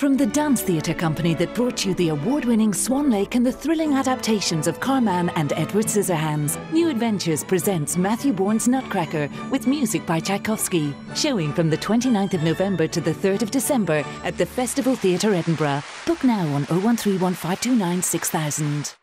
From the dance theatre company that brought you the award winning Swan Lake and the thrilling adaptations of Car Man and Edward Scissorhands, New Adventures presents Matthew Bourne's Nutcracker with music by Tchaikovsky. Showing from the 29th of November to the 3rd of December at the Festival Theatre Edinburgh. Book now on 0131529 6000.